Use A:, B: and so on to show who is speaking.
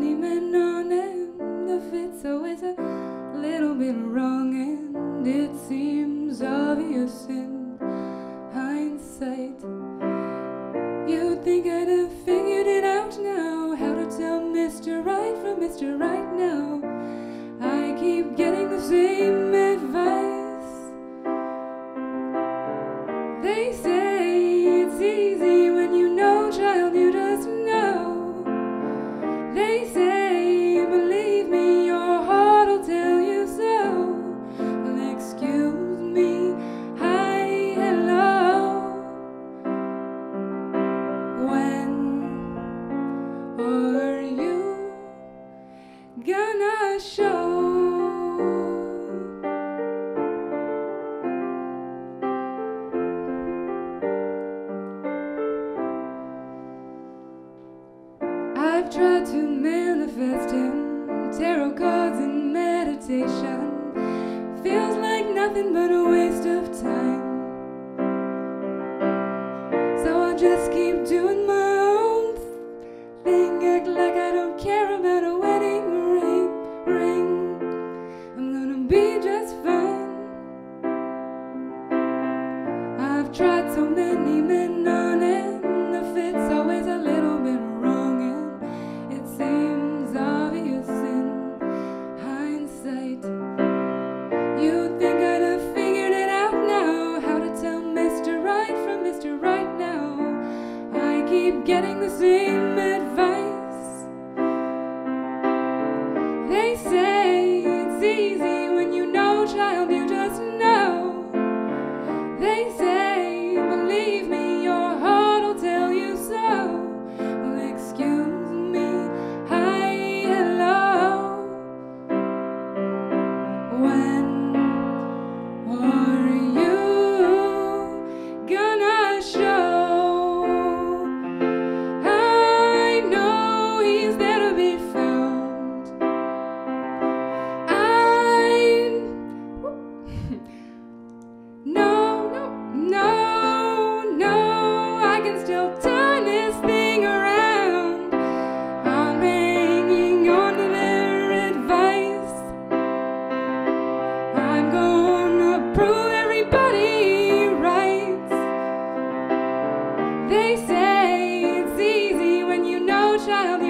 A: Even running, the it's always a little bit wrong, and it seems obvious in hindsight. You'd think I'd have figured it out now how to tell Mr. Right from Mr. Right now. I keep getting the same advice. They say it's easy when gonna show? I've tried to manifest him, tarot cards and meditation. Feels like nothing but a waste of time. So I'll just keep doing keep getting the same advice. shall